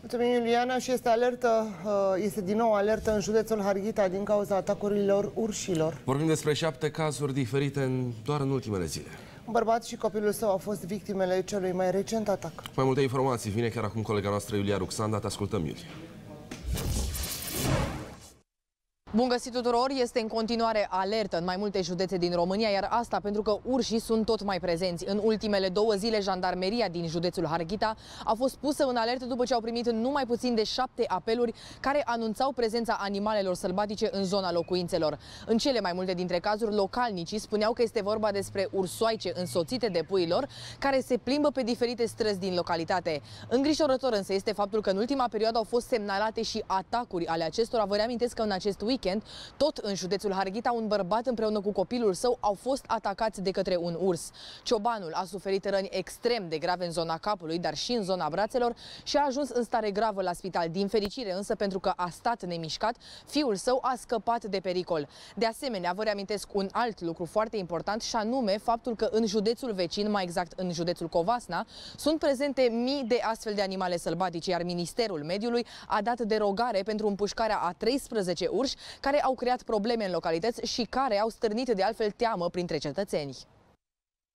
Mulțumim, Iuliana, și este alertă, uh, este din nou alertă în județul Harghita din cauza atacurilor urșilor. Vorbim despre șapte cazuri diferite în, doar în ultimele zile. Un bărbat și copilul său au fost victimele celui mai recent atac. Mai multe informații vine chiar acum colega noastră Iulia Ruxanda. Te ascultăm, Iulia. Bun găsit tuturor! Este în continuare alertă în mai multe județe din România, iar asta pentru că urșii sunt tot mai prezenți. În ultimele două zile, jandarmeria din județul Harghita a fost pusă în alertă după ce au primit numai puțin de șapte apeluri care anunțau prezența animalelor sălbatice în zona locuințelor. În cele mai multe dintre cazuri, localnicii spuneau că este vorba despre ursoaice însoțite de puilor care se plimbă pe diferite străzi din localitate. Îngrijorător însă este faptul că în ultima perioadă au fost semnalate și atacuri ale acestora. Vă reamintesc că în acest weekend weekend, tot în județul Harghita, un bărbat împreună cu copilul său au fost atacați de către un urs. Ciobanul a suferit răni extrem de grave în zona capului, dar și în zona brațelor și a ajuns în stare gravă la spital. Din fericire însă, pentru că a stat nemișcat, fiul său a scăpat de pericol. De asemenea, vă reamintesc un alt lucru foarte important și anume faptul că în județul vecin, mai exact în județul Covasna, sunt prezente mii de astfel de animale sălbatice, iar Ministerul Mediului a dat derogare pentru împușcarea a 13 urși care au creat probleme în localități și care au stârnit de altfel teamă printre cetățeni.